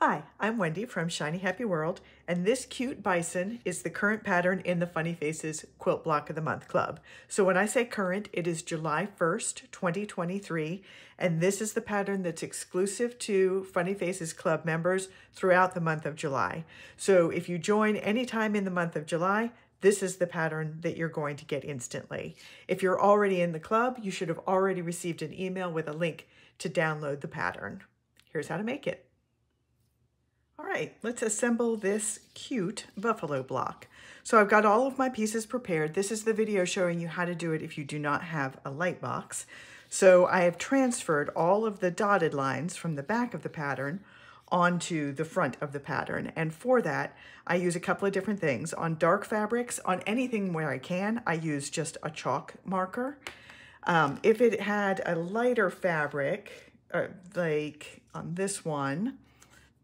Hi, I'm Wendi from Shiny Happy World, and this cute bison is the current pattern in the Funny Faces Quilt Block of the Month Club. So when I say current, it is July 1st, 2023, and this is the pattern that's exclusive to Funny Faces Club members throughout the month of July. So if you join anytime in the month of July, this is the pattern that you're going to get instantly. If you're already in the club, you should have already received an email with a link to download the pattern. Here's how to make it. All right, let's assemble this cute buffalo block. So I've got all of my pieces prepared. This is the video showing you how to do it if you do not have a light box. So I have transferred all of the dotted lines from the back of the pattern onto the front of the pattern. And for that, I use a couple of different things. On dark fabrics, on anything where I can, I use just a chalk marker. Um, if it had a lighter fabric, uh, like on this one,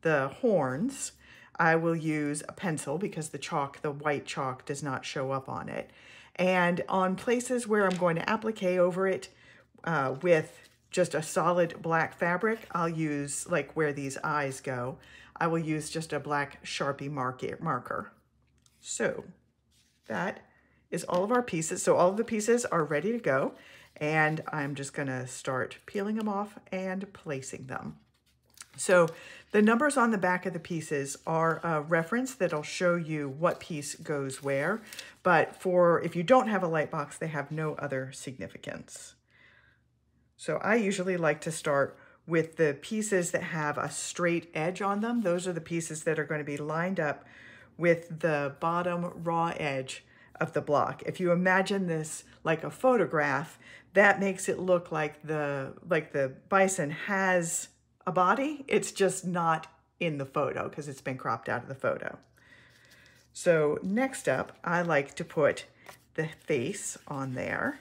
the horns, I will use a pencil because the chalk, the white chalk does not show up on it. And on places where I'm going to applique over it uh, with just a solid black fabric, I'll use, like where these eyes go, I will use just a black Sharpie marker. So that is all of our pieces. So all of the pieces are ready to go. And I'm just gonna start peeling them off and placing them. So the numbers on the back of the pieces are a reference that'll show you what piece goes where, but for if you don't have a light box, they have no other significance. So I usually like to start with the pieces that have a straight edge on them. Those are the pieces that are going to be lined up with the bottom raw edge of the block. If you imagine this like a photograph, that makes it look like the like the bison has a body. It's just not in the photo because it's been cropped out of the photo. So next up, I like to put the face on there.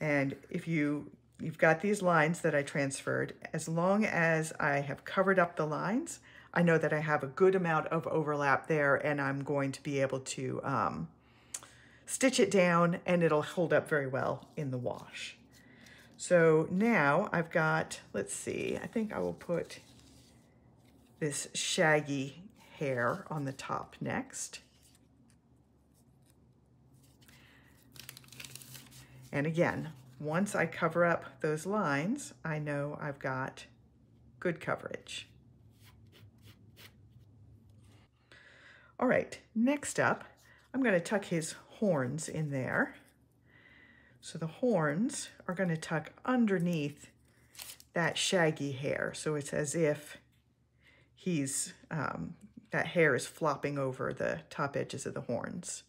And if you, you've got these lines that I transferred, as long as I have covered up the lines, I know that I have a good amount of overlap there and I'm going to be able to um, stitch it down and it'll hold up very well in the wash. So now I've got, let's see, I think I will put this shaggy hair on the top next. And again, once I cover up those lines, I know I've got good coverage. All right, next up, I'm gonna tuck his horns in there. So the horns are going to tuck underneath that shaggy hair. So it's as if he's, um, that hair is flopping over the top edges of the horns.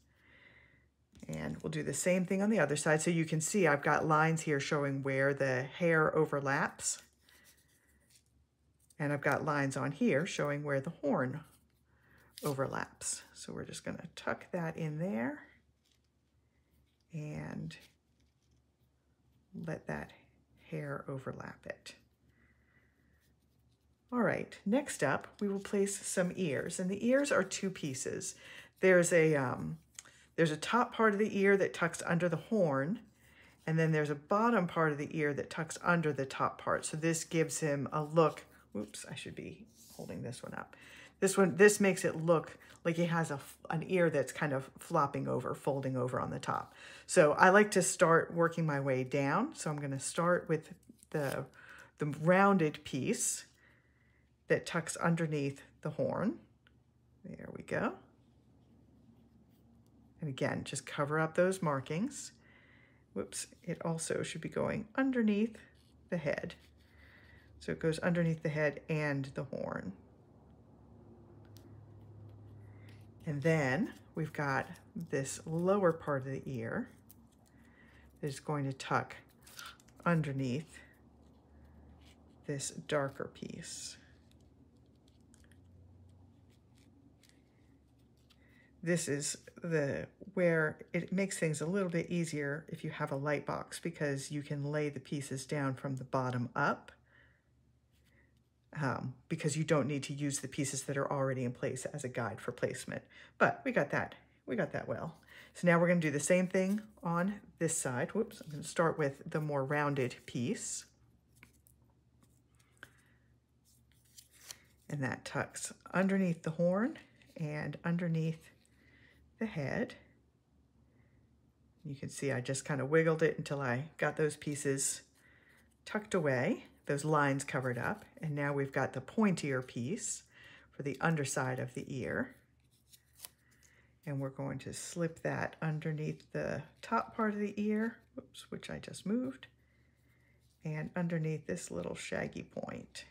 And we'll do the same thing on the other side. So you can see I've got lines here showing where the hair overlaps. And I've got lines on here showing where the horn overlaps. So we're just gonna tuck that in there and let that hair overlap it. All right, next up, we will place some ears, and the ears are two pieces. There's a, um, there's a top part of the ear that tucks under the horn, and then there's a bottom part of the ear that tucks under the top part. So this gives him a look, oops, I should be holding this one up. This one, this makes it look like he has a, an ear that's kind of flopping over, folding over on the top. So I like to start working my way down. So I'm gonna start with the, the rounded piece that tucks underneath the horn. There we go. And again, just cover up those markings. Whoops, it also should be going underneath the head. So it goes underneath the head and the horn. And then we've got this lower part of the ear that is going to tuck underneath this darker piece. This is the where it makes things a little bit easier if you have a light box because you can lay the pieces down from the bottom up um, because you don't need to use the pieces that are already in place as a guide for placement. But we got that, we got that well. So now we're going to do the same thing on this side. Whoops, I'm going to start with the more rounded piece. And that tucks underneath the horn and underneath the head. You can see I just kind of wiggled it until I got those pieces tucked away, those lines covered up. And now we've got the pointier piece for the underside of the ear. And we're going to slip that underneath the top part of the ear, oops, which I just moved, and underneath this little shaggy point.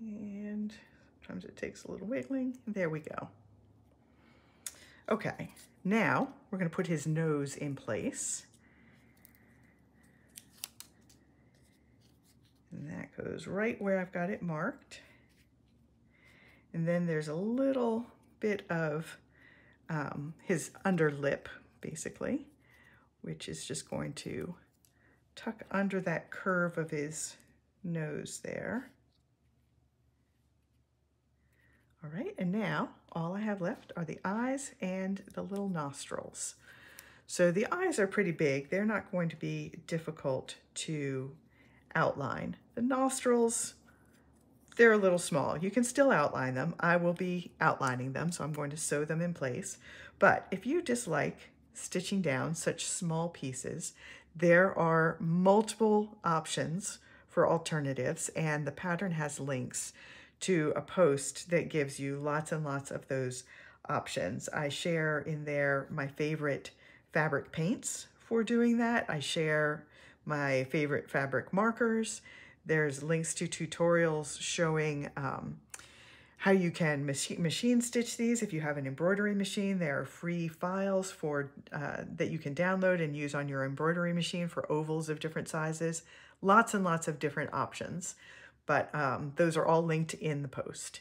And sometimes it takes a little wiggling. There we go. Okay, now we're gonna put his nose in place. And that goes right where I've got it marked. And then there's a little bit of um, his under lip, basically, which is just going to tuck under that curve of his nose there. All right, and now all I have left are the eyes and the little nostrils. So the eyes are pretty big. They're not going to be difficult to outline. The nostrils, they're a little small. You can still outline them. I will be outlining them, so I'm going to sew them in place. But if you dislike stitching down such small pieces, there are multiple options for alternatives, and the pattern has links to a post that gives you lots and lots of those options. I share in there my favorite fabric paints for doing that. I share my favorite fabric markers. There's links to tutorials showing um, how you can machine, machine stitch these. If you have an embroidery machine, there are free files for uh, that you can download and use on your embroidery machine for ovals of different sizes. Lots and lots of different options but um, those are all linked in the post.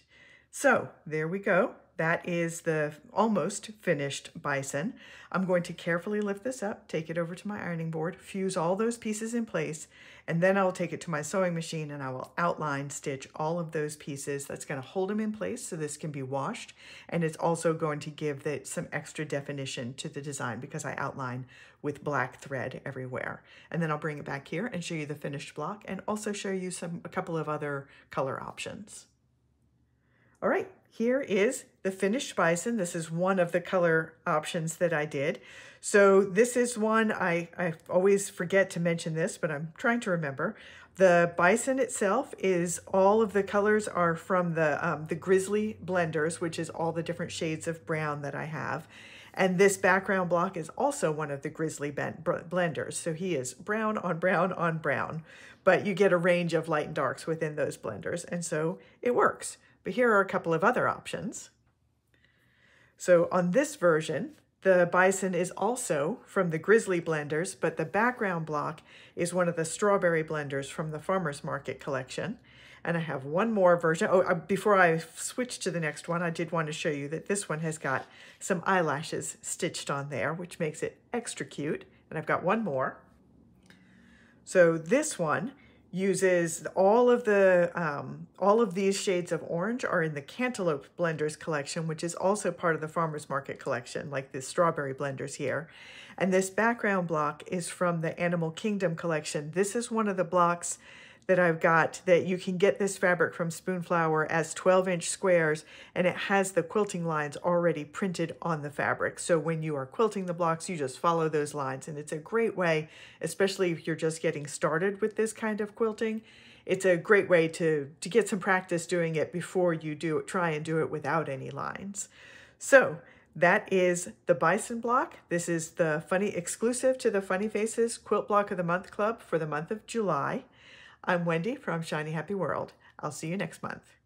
So there we go. That is the almost finished bison. I'm going to carefully lift this up, take it over to my ironing board, fuse all those pieces in place, and then I'll take it to my sewing machine and I will outline stitch all of those pieces. That's going to hold them in place so this can be washed. And it's also going to give that some extra definition to the design because I outline with black thread everywhere. And then I'll bring it back here and show you the finished block and also show you some a couple of other color options. All right, here is the finished bison. This is one of the color options that I did. So this is one, I, I always forget to mention this, but I'm trying to remember. The bison itself is, all of the colors are from the, um, the Grizzly Blenders, which is all the different shades of brown that I have. And this background block is also one of the Grizzly blenders. So he is brown on brown on brown, but you get a range of light and darks within those blenders. And so it works. But here are a couple of other options. So on this version, the bison is also from the Grizzly blenders, but the background block is one of the strawberry blenders from the Farmer's Market collection. And I have one more version. Oh, uh, before I switch to the next one, I did want to show you that this one has got some eyelashes stitched on there, which makes it extra cute. And I've got one more. So this one uses all of the um, all of these shades of orange are in the Cantaloupe Blenders collection, which is also part of the Farmer's Market collection, like the strawberry blenders here. And this background block is from the Animal Kingdom collection. This is one of the blocks that I've got that you can get this fabric from Spoonflower as 12 inch squares and it has the quilting lines already printed on the fabric. So when you are quilting the blocks, you just follow those lines and it's a great way, especially if you're just getting started with this kind of quilting, it's a great way to, to get some practice doing it before you do it, try and do it without any lines. So that is the Bison block. This is the funny exclusive to the Funny Faces Quilt Block of the Month Club for the month of July. I'm Wendi from Shiny Happy World. I'll see you next month.